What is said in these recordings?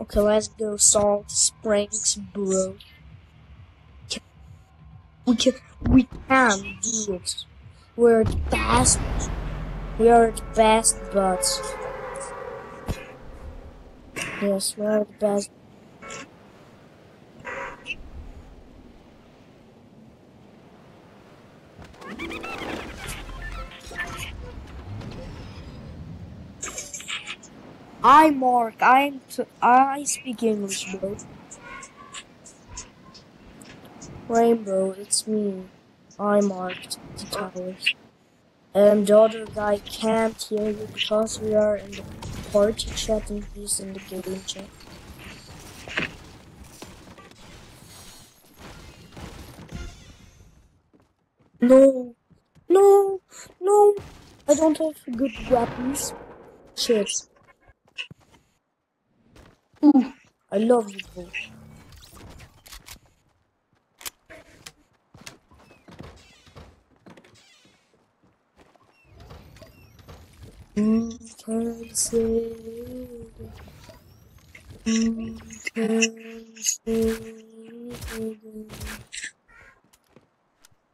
Okay, let's go Salt Springs, bro. We can, we can do it. We're best. We are the best, bots. yes, we are the best. I'm Mark. I'm speak English, bro. Rainbow, it's me. I marked the towers. And the other guy can't hear you because we are in the party chat and he's in the game chat. No, no, no. I don't have good weapons. Shit. Ooh, I love you both.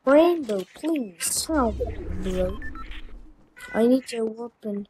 Rainbow, please help, bro. I need a weapon.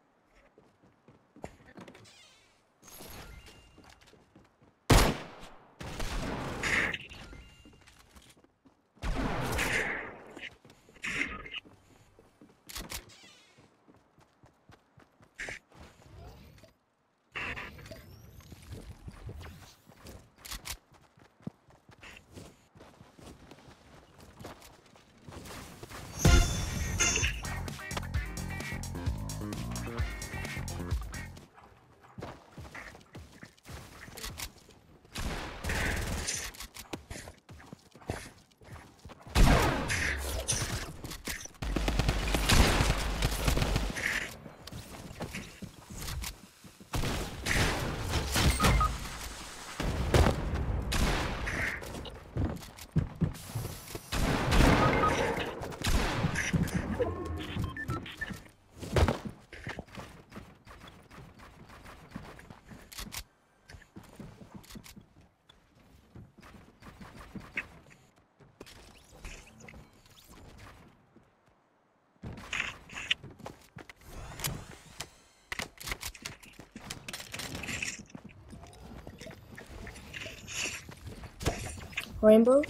Rainbow?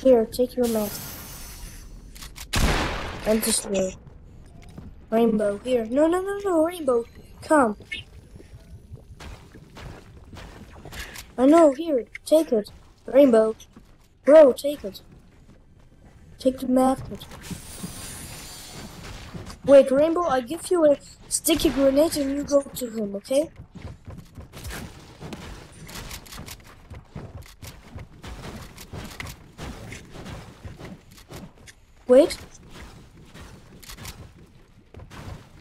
Here, take your mask. And just live. Rainbow, here. No, no, no, no, Rainbow. Come. I know, here, take it. Rainbow. Bro, take it. Take the mask. Wait, Rainbow, I give you a sticky grenade and you go to him, okay? Wait.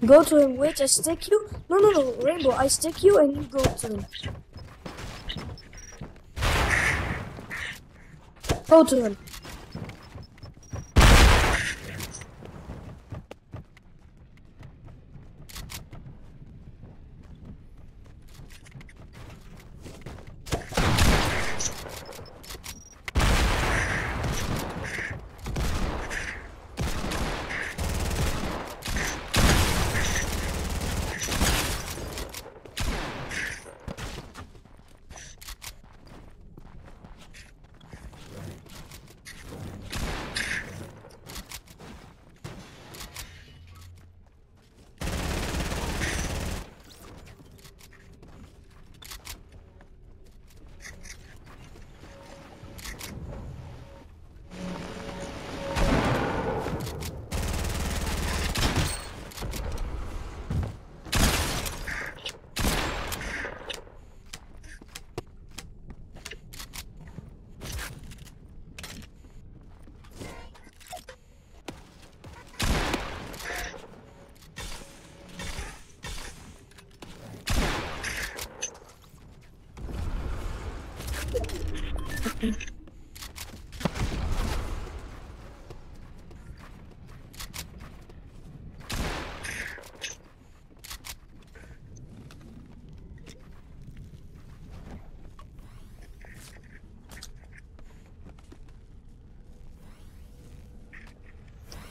Go to him. Wait, I stick you. No, no, no, Rainbow. I stick you and you go to him. Go to him.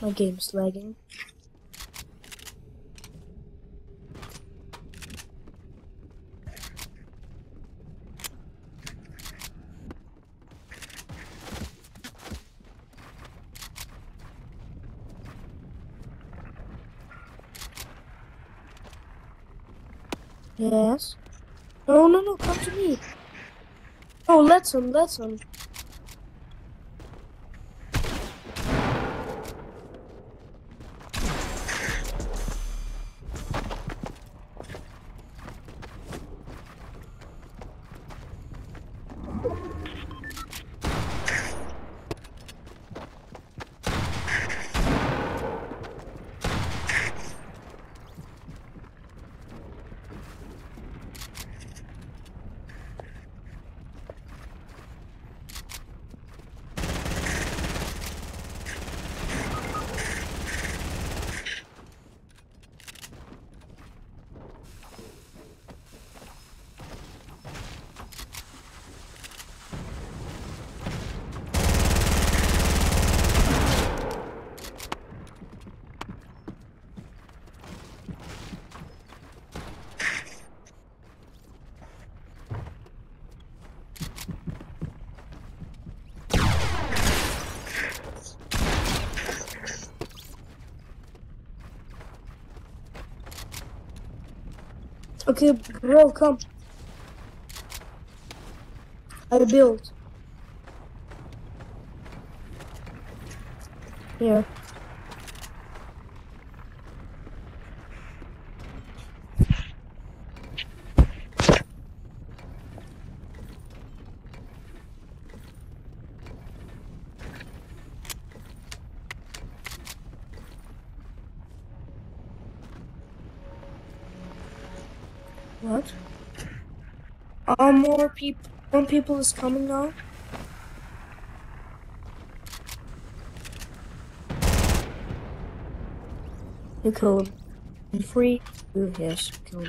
My game's lagging. Yes. No, no, no, come to me. Oh, let him, let him. Okay, bro, come. I built. Here. What? Uh, more people. More people is coming now. You killed. In three, yes, kill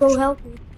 Go help me.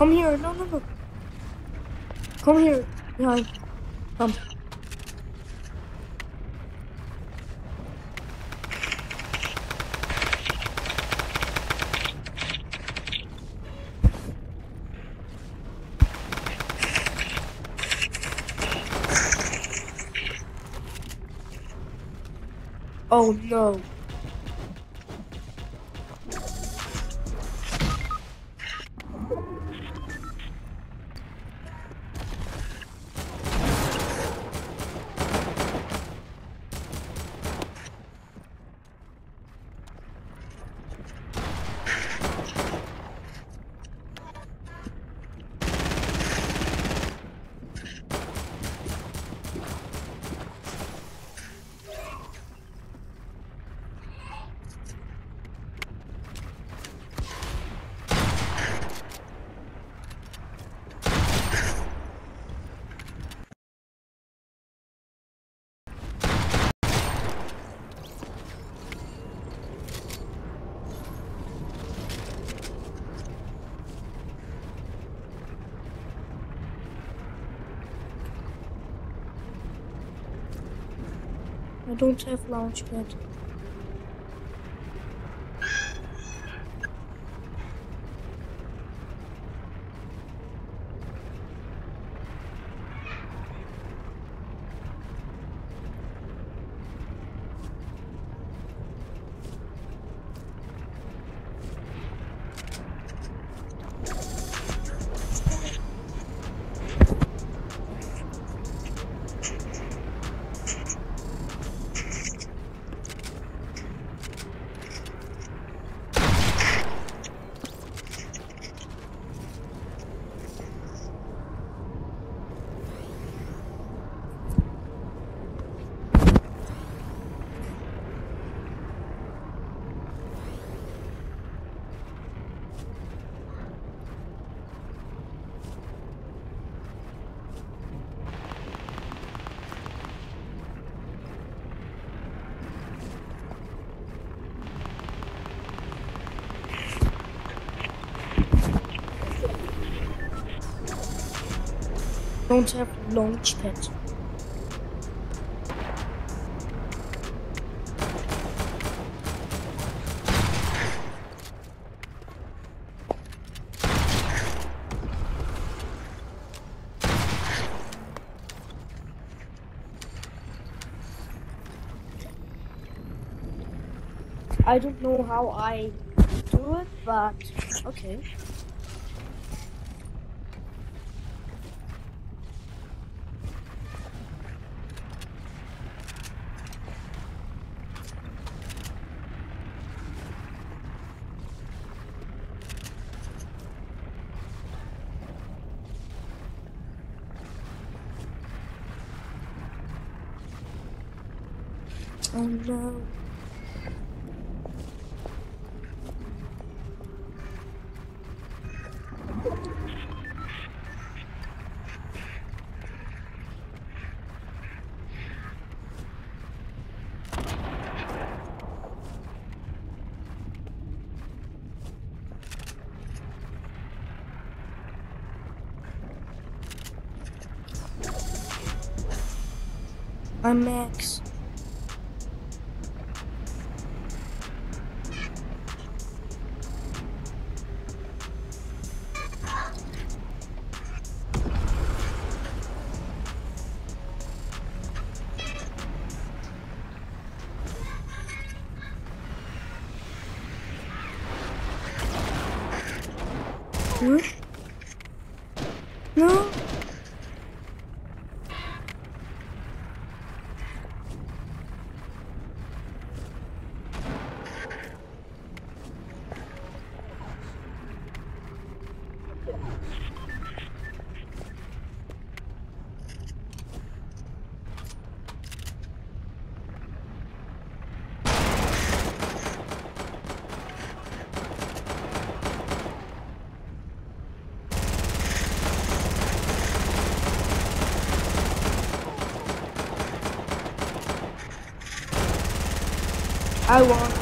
Come here. No, no, no. Come here. Behind. Come. Oh no. Don't have launch pad. Don't have launch pad. I don't know how I do it, but okay. Oh no. I'm Max. What? No. I won.